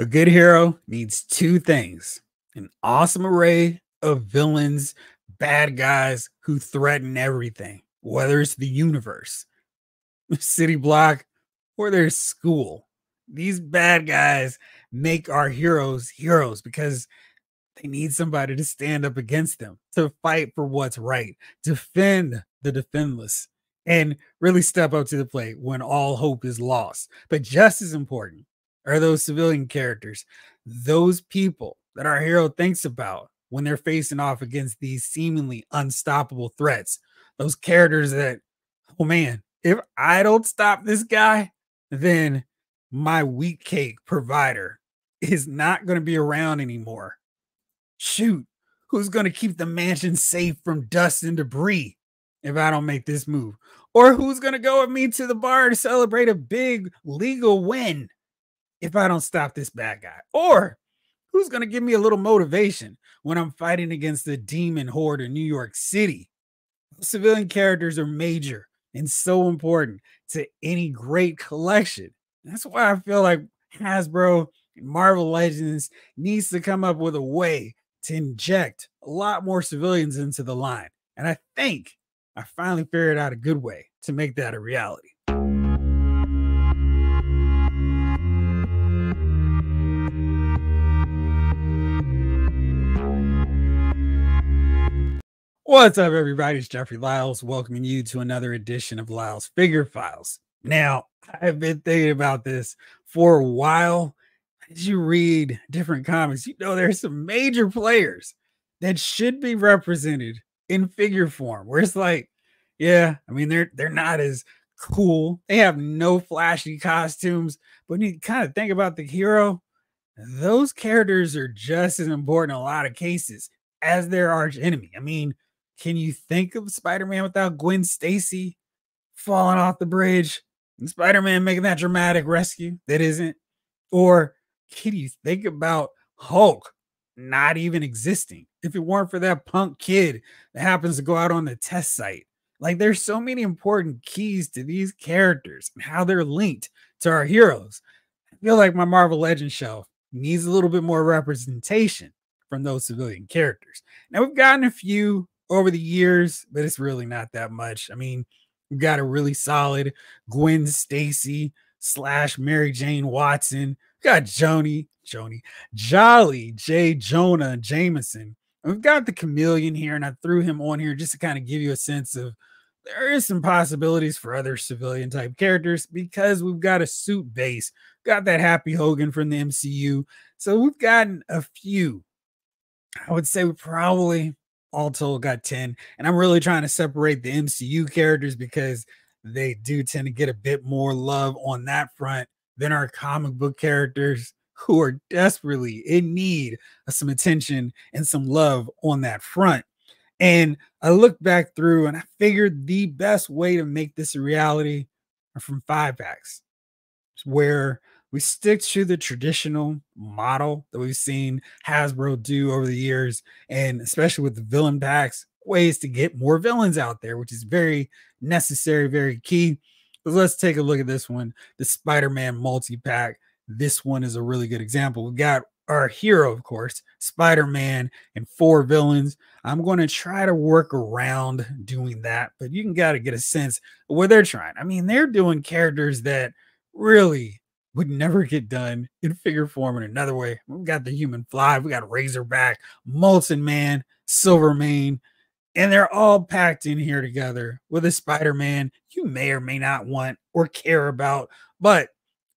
A good hero needs two things an awesome array of villains, bad guys who threaten everything, whether it's the universe, city block, or their school. These bad guys make our heroes heroes because they need somebody to stand up against them, to fight for what's right, defend the defendless, and really step up to the plate when all hope is lost. But just as important, are those civilian characters, those people that our hero thinks about when they're facing off against these seemingly unstoppable threats. Those characters that, oh man, if I don't stop this guy, then my wheat cake provider is not going to be around anymore. Shoot, who's going to keep the mansion safe from dust and debris if I don't make this move? Or who's going to go with me to the bar to celebrate a big legal win? If I don't stop this bad guy? Or who's going to give me a little motivation when I'm fighting against the demon horde in New York City? Civilian characters are major and so important to any great collection. That's why I feel like Hasbro and Marvel Legends needs to come up with a way to inject a lot more civilians into the line. And I think I finally figured out a good way to make that a reality. What's up, everybody? It's Jeffrey Lyles welcoming you to another edition of Lyles Figure Files. Now, I've been thinking about this for a while. As you read different comics, you know there's some major players that should be represented in figure form. Where it's like, yeah, I mean they're they're not as cool. They have no flashy costumes, but when you kind of think about the hero, those characters are just as important in a lot of cases as their arch enemy. I mean, can you think of Spider-Man without Gwen Stacy falling off the bridge and Spider-Man making that dramatic rescue that isn't? Or can you think about Hulk not even existing if it weren't for that punk kid that happens to go out on the test site? Like there's so many important keys to these characters and how they're linked to our heroes. I feel like my Marvel Legends shelf needs a little bit more representation from those civilian characters. Now we've gotten a few over the years, but it's really not that much. I mean, we got a really solid Gwen Stacy slash Mary Jane Watson. We got Joni, Joni, Jolly, J. Jonah Jameson. We've got the chameleon here, and I threw him on here just to kind of give you a sense of there is some possibilities for other civilian type characters because we've got a suit base, got that Happy Hogan from the MCU. So we've gotten a few. I would say we probably all told got 10 and i'm really trying to separate the mcu characters because they do tend to get a bit more love on that front than our comic book characters who are desperately in need of some attention and some love on that front. And i looked back through and i figured the best way to make this a reality are from five packs where we stick to the traditional model that we've seen Hasbro do over the years, and especially with the villain packs, ways to get more villains out there, which is very necessary, very key. But let's take a look at this one the Spider Man multi pack. This one is a really good example. We got our hero, of course, Spider Man, and four villains. I'm going to try to work around doing that, but you can got to get a sense of where they're trying. I mean, they're doing characters that really would never get done in figure form in another way. We've got the human fly, we got Razorback, Molten Man, Silvermane, and they're all packed in here together with a Spider Man you may or may not want or care about. But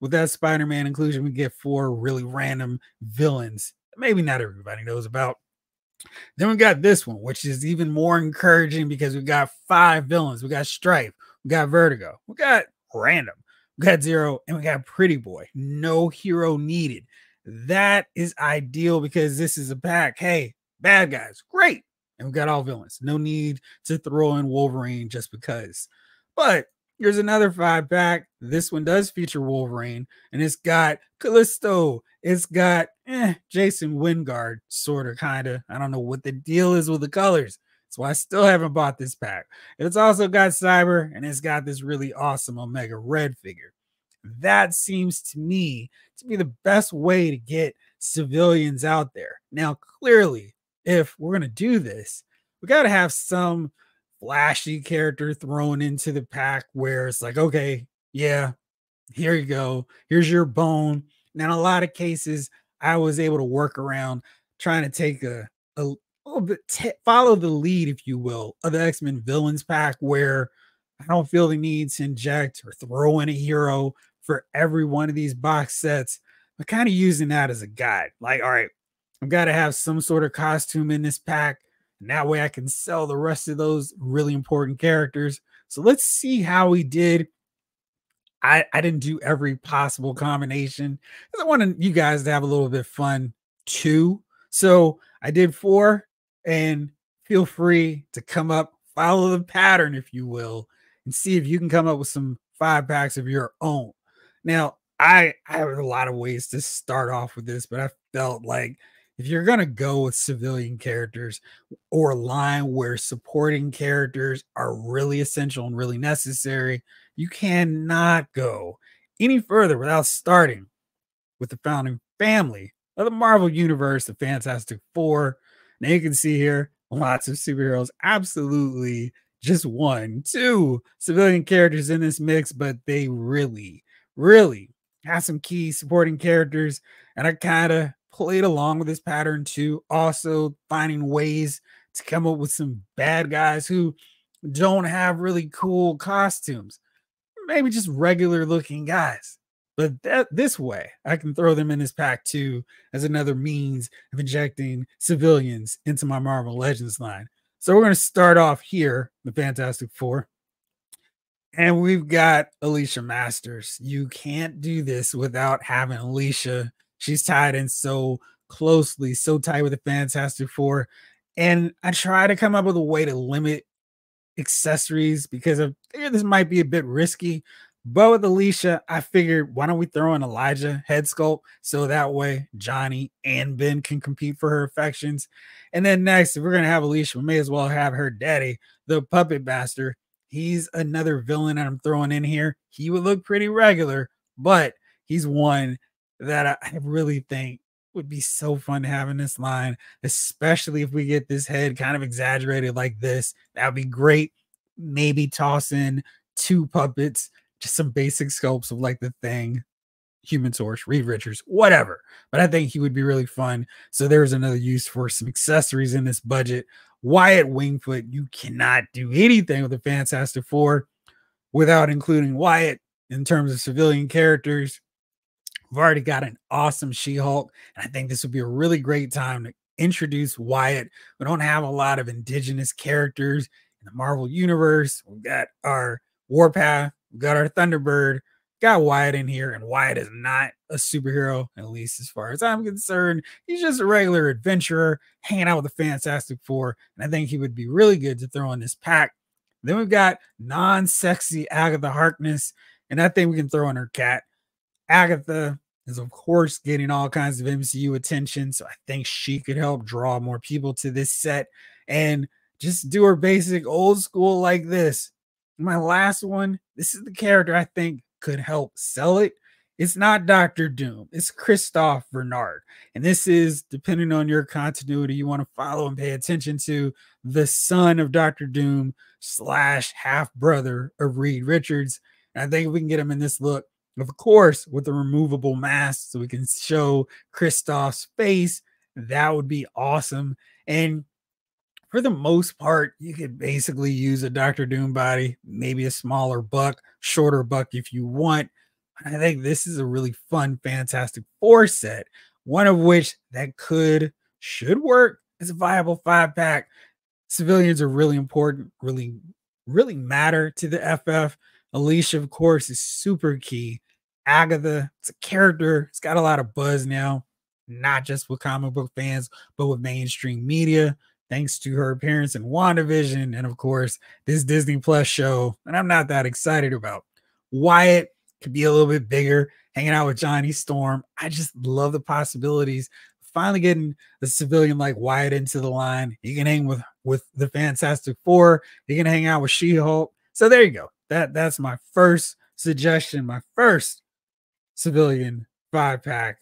with that Spider Man inclusion, we get four really random villains maybe not everybody knows about. Then we got this one, which is even more encouraging because we got five villains. We got Strife, we got Vertigo, we got Random, got Zero, and we got Pretty Boy. No hero needed. That is ideal because this is a pack. Hey, bad guys, great. And we got all villains. No need to throw in Wolverine just because. But here's another five pack. This one does feature Wolverine, and it's got Callisto. It's got eh, Jason Wyngarde, sort of, kind of. I don't know what the deal is with the colors. So I still haven't bought this pack. It's also got Cyber and it's got this really awesome Omega Red figure. That seems to me to be the best way to get civilians out there. Now, clearly, if we're going to do this, we got to have some flashy character thrown into the pack where it's like, okay, yeah, here you go. Here's your bone. Now, in a lot of cases, I was able to work around trying to take a, a little bit, t- follow the lead, if you will, of the X Men villains pack where I don't feel the need to inject or throw in a hero for every one of these box sets. But kind of using that as a guide. Like, all right, I've got to have some sort of costume in this pack. And that way I can sell the rest of those really important characters. So let's see how we did. I, I didn't do every possible combination because I wanted you guys to have a little bit fun too. So I did four, and feel free to come up, follow the pattern, if you will, and see if you can come up with some five packs of your own. Now, I, I have a lot of ways to start off with this, but I felt like if you're going to go with civilian characters or a line where supporting characters are really essential and really necessary, you cannot go any further without starting with the founding family of the Marvel Universe, the Fantastic Four. Now you can see here lots of superheroes, absolutely just one, two civilian characters in this mix, but they really, really have some key supporting characters. And I kind of played along with this pattern too. Also, finding ways to come up with some bad guys who don't have really cool costumes, maybe just regular looking guys. But that this way, I can throw them in this pack too as another means of injecting civilians into my Marvel Legends line. So we're going to start off here, the Fantastic Four. And we've got Alicia Masters. You can't do this without having Alicia She's tied in so closely, so tight with the Fantastic Four. And I try to come up with a way to limit accessories because I figured this might be a bit risky. But with Alicia, I figured why don't we throw in a Lyja head sculpt so that way Johnny and Ben can compete for her affections. And then next, if we're gonna have Alicia, we may as well have her daddy, the puppet master. He's another villain that I'm throwing in here. He would look pretty regular, but he's one that I, really think would be so fun to have in this line, especially if we get this head kind of exaggerated like this. That would be great. Maybe toss in two puppets, just some basic scopes of like the thing, Human Torch, Reed Richards, whatever. But I think he would be really fun. So there's another use for some accessories in this budget. Wyatt Wingfoot, you cannot do anything with the Fantastic Four without including Wyatt in terms of civilian characters. We've already got an awesome She Hulk, and I think this would be a really great time to introduce Wyatt. We don't have a lot of indigenous characters in the Marvel Universe. We've got our Warpath, got our Thunderbird, got Wyatt in here, and Wyatt is not a superhero, at least as far as I'm concerned. He's just a regular adventurer hanging out with the Fantastic Four, and I think he would be really good to throw in this pack. Then we've got non-sexy Agatha Harkness, and I think we can throw in her cat. Agatha is, of course, getting all kinds of MCU attention. So I think she could help draw more people to this set and just do her basic old school like this. My last one, this is the character I think could help sell it. It's not Doctor Doom, it's Kristoff Vernard. And this is, depending on your continuity, you want to follow and pay attention to the son of Doctor Doom slash half brother of Reed Richards. And I think we can get him in this look, of course, with a removable mask so we can show Kristoff's face. That would be awesome. And for the most part, you could basically use a Doctor Doom body, maybe a smaller buck, shorter buck if you want. I think this is a really fun, fantastic four set, one of which that could, should work as a viable five pack. Civilians are really important, really, really matter to the FF. Alicia, of course, is super key. Agatha, it's a character. It's got a lot of buzz now, not just with comic book fans, but with mainstream media, thanks to her appearance in WandaVision and, of course, this Disney Plus show that I'm not that excited about. Wyatt could be a little bit bigger, hanging out with Johnny Storm. I just love the possibilities. Finally, getting a civilian like Wyatt into the line. He can hang with with the Fantastic Four. He can hang out with She Hulk. So there you go. That that's my first suggestion. My first civilian five pack.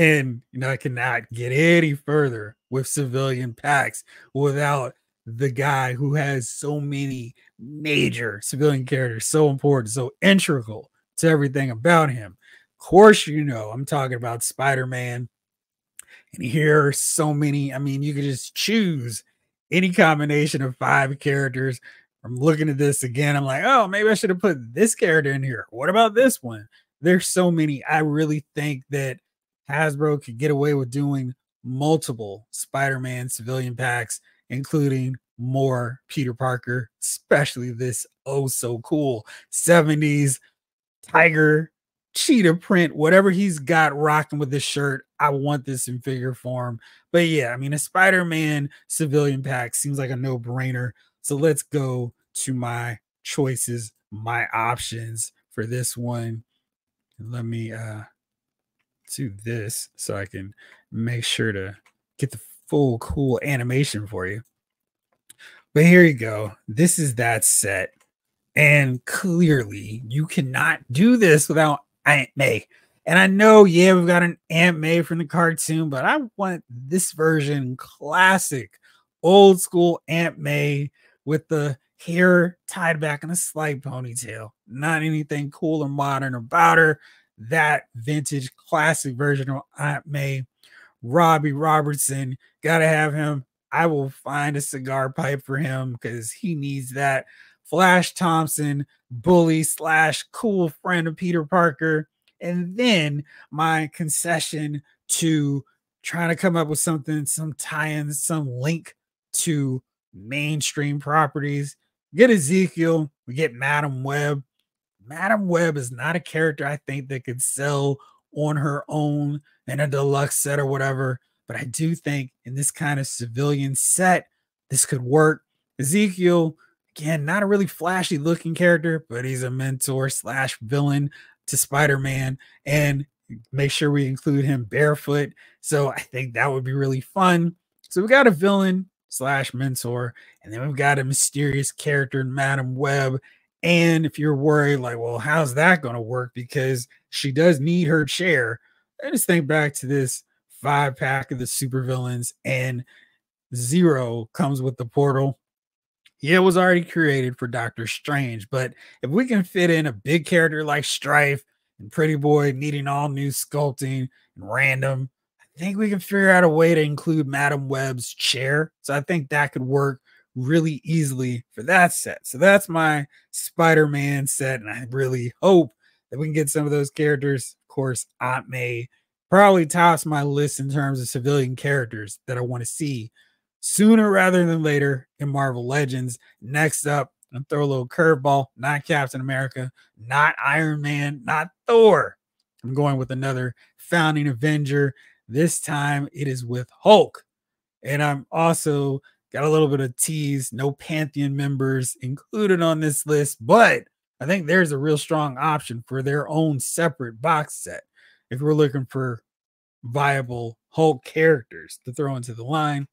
And you know, I cannot get any further with civilian packs without the guy who has so many major civilian characters, so important, so integral to everything about him. Of course, you know, I'm talking about Spider Man. And here are so many. I mean, you could just choose any combination of five characters. I'm looking at this again. I'm like, oh, maybe I should have put this character in here. What about this one? There's so many. I really think that Hasbro could get away with doing multiple Spider Man civilian packs, including more Peter Parker, especially this oh so cool 70s tiger cheetah print, whatever he's got rocking with this shirt. I want this in figure form. But yeah, I mean, a Spider Man civilian pack seems like a no brainer. So let's go to my choices, my options for this one. Let me uh do this so I can make sure to get the full cool animation for you. But here you go. This is that set. And clearly, you cannot do this without Aunt May. And I know, yeah, we've got an Aunt May from the cartoon, but I want this version classic, old school Aunt May with the hair tied back in a slight ponytail. Not anything cool or modern about her. That vintage classic version of Aunt May. Robbie Robertson, gotta have him I will find a cigar pipe for him because he needs that. Flash Thompson, bully slash cool friend of Peter Parker. And then my concession to trying to come up with something, some tie in, some link to mainstream properties. Get Ezekiel, we get Madame Web. Madame Web is not a character I think that could sell on her own in a deluxe set or whatever. But I do think in this kind of civilian set, this could work. Ezekiel, again, not a really flashy looking character, but he's a mentor slash villain to Spider Man. And make sure we include him barefoot. So I think that would be really fun. So we got a villain slash mentor, and then we've got a mysterious character in Madame Web. And if you're worried, like, well, how's that going to work? Because she does need her chair. I just think back to this five pack of the supervillains, and zero comes with the portal. Yeah, it was already created for Doctor Strange, but if we can fit in a big character like Strife and Pretty Boy needing all new sculpting and random, I think we can figure out a way to include Madame Web's chair. So I think that could work really easily for that set. So that's my Spider Man set, and I really hope that we can get some of those characters. Of course, Aunt May probably tops my list in terms of civilian characters that I want to see sooner rather than later in Marvel Legends. Next up, I'm throw a little curveball, not Captain America, not Iron Man, not Thor. I'm going with another founding Avenger. This time it is with Hulk. And I'm also got a little bit of tease, no Pantheon members included on this list, but I think there's a real strong option for their own separate box set if we're looking for viable Hulk characters to throw into the line.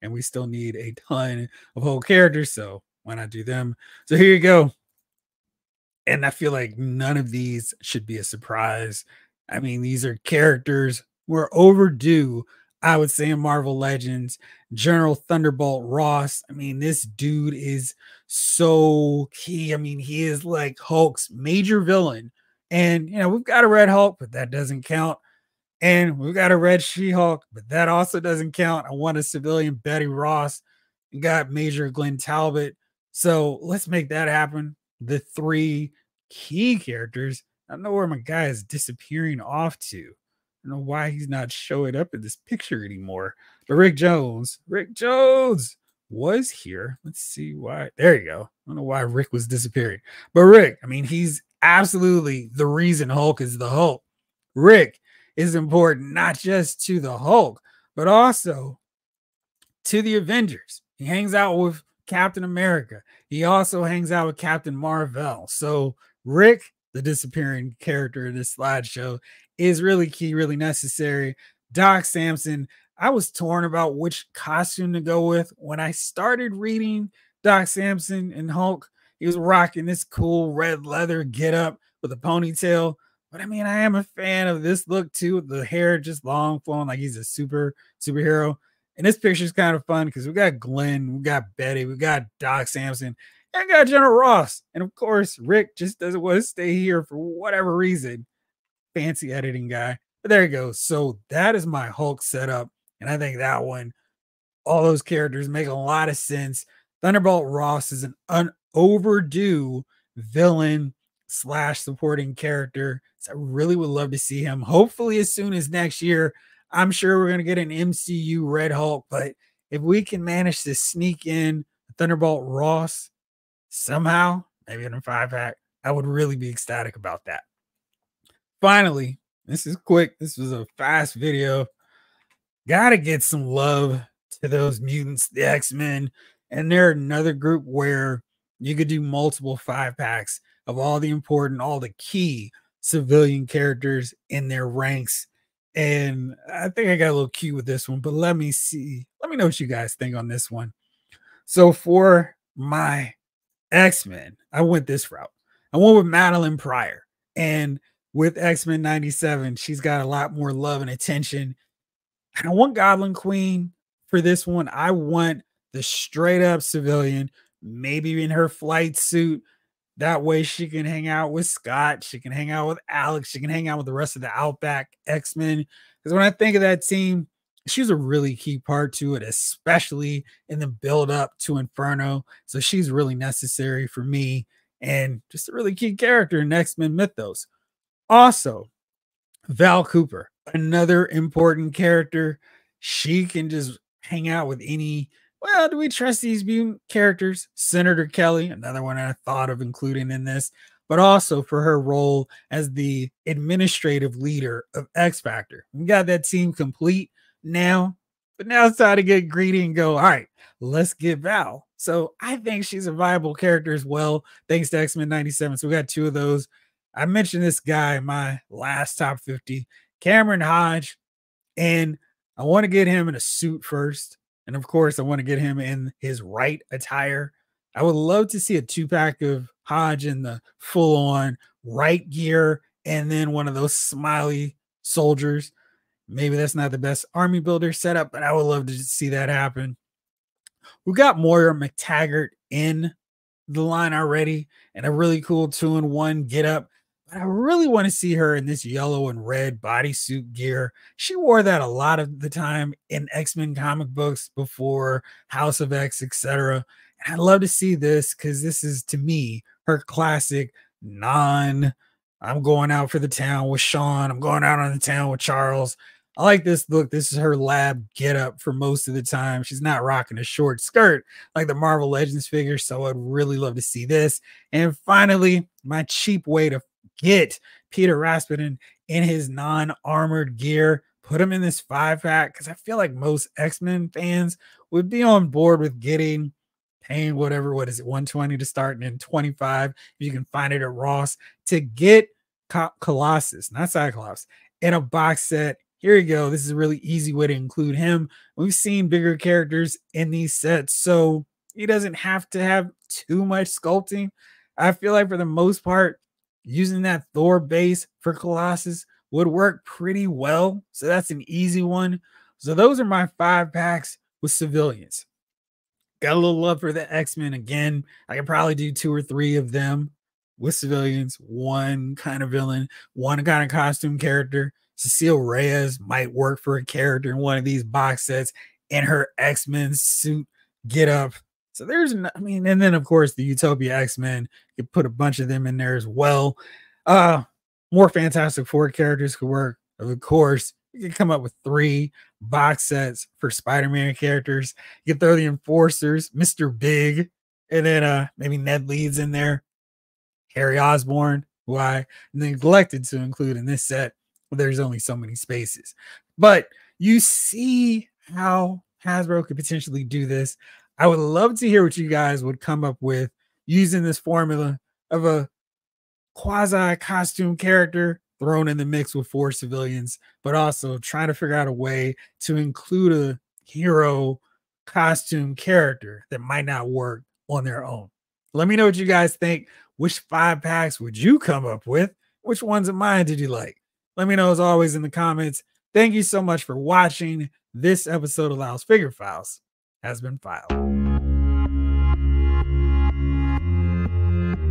And we still need a ton of Hulk characters. So why not do them? So here you go. And I feel like none of these should be a surprise. I mean, these are characters we're overdue, I would say, in Marvel Legends. General Thunderbolt Ross. I mean, this dude is so key. I mean, he is like Hulk's major villain and, you know, we've got a Red Hulk, but that doesn't count. And we've got a Red She Hulk, but that also doesn't count. I want a civilian Betty Ross and got Major Glenn Talbot. So let's make that happen. The three key characters. I don't know where my guy is disappearing off to. I don't know why he's not showing up in this picture anymore. But Rick Jones, Rick Jones was here. Let's see why. There you go. I don't know why Rick was disappearing. But Rick, I mean, he's absolutely the reason Hulk is the Hulk. Rick is important not just to the Hulk, but also to the Avengers. He hangs out with Captain America. He also hangs out with Captain Marvel. So Rick, the disappearing character in this slideshow, is really key, really necessary. Doc Samson, I was torn about which costume to go with. When I started reading Doc Samson and Hulk, he was rocking this cool red leather get up with a ponytail. But I mean, I am a fan of this look too. The hair just long flowing like he's a super superhero. And this picture is kind of fun because we got Glenn, we got Betty, we got Doc Samson, and got General Ross. And of course, Rick just doesn't want to stay here for whatever reason. Fancy editing guy. But there you go. So that is my Hulk setup. And I think that one, all those characters make a lot of sense. Thunderbolt Ross is an un- overdue villain slash supporting character. So I really would love to see him. Hopefully, as soon as next year. I'm sure we're going to get an MCU Red Hulk, but if we can manage to sneak in Thunderbolt Ross somehow, maybe in a five pack, I would really be ecstatic about that. Finally, this is quick. This was a fast video. Gotta get some love to those mutants, the X Men. And they're another group where you could do multiple five packs of all the important, all the key civilian characters in their ranks. And I think I got a little cute with this one, but let me see. Let me know what you guys think on this one. So for my X Men, I went this route. I went with Madelyne Pryor. And with X Men 97, she's got a lot more love and attention. And I want Goblin Queen for this one. I want the straight up civilian, maybe in her flight suit. That way she can hang out with Scott. She can hang out with Alex. She can hang out with the rest of the Outback X Men. Because when I think of that team, she's a really key part to it, especially in the build up to Inferno. So she's really necessary for me and just a really key character in X Men Mythos. Also, Val Cooper, another important character. She can just hang out with any. Well, do we trust these characters? Senator Kelly, another one I thought of including in this, but also for her role as the administrative leader of X Factor. We got that team complete now, but now it's time to get greedy and go, all right, let's get Val. So I think she's a viable character as well, thanks to X Men 97. So we got two of those. I mentioned this guy in my last top 50, Cameron Hodge, and I want to get him in a suit first. And of course, I want to get him in his right attire. I would love to see a two pack of Hodge in the full on right gear and then one of those smiley soldiers. Maybe that's not the best army builder setup, but I would love to see that happen. We got Moira McTaggart in the line already and a really cool two and one get up. I really want to see her in this yellow and red bodysuit gear. She wore that a lot of the time in X Men comic books before House of X, etc. And I'd love to see this because this is to me her classic non. I'm going out for the town with Sean. I'm going out on the town with Charles. I like this look. This is her lab get up for most of the time. She's not rocking a short skirt like the Marvel Legends figure. So I'd really love to see this. And finally, my cheap way to get Peter Rasputin in his non armored gear, put him in this five pack because I feel like most X Men fans would be on board with getting paying whatever, what is it, 120 to start and then 25 if you can find it at Ross to get Colossus, not Cyclops, in a box set. Here you go. This is a really easy way to include him. We've seen bigger characters in these sets, so he doesn't have to have too much sculpting. I feel like for the most part, using that Thor base for Colossus would work pretty well. So that's an easy one. So those are my five packs with civilians. Got a little love for the X Men again. I could probably do two or three of them with civilians, one kind of villain, one kind of costume character. Cecile Reyes might work for a character in one of these box sets in her X Men suit get up. So there's, an, I mean, and then of course the Utopia X Men, you put a bunch of them in there as well. Uh, more Fantastic Four characters could work. Of course, you can come up with three box sets for Spider-Man characters. You can throw the Enforcers, Mr. Big, and then uh maybe Ned Leeds in there. Harry Osborn, who I neglected to include in this set. There's only so many spaces. But you see how Hasbro could potentially do this. I would love to hear what you guys would come up with using this formula of a quasi costume character thrown in the mix with four civilians, but also trying to figure out a way to include a hero costume character that might not work on their own. Let me know what you guys think. Which five packs would you come up with? which ones of mine did you like? Let me know as always in the comments. Thank you so much for watching. This episode of Lyles Figure Files has been filed.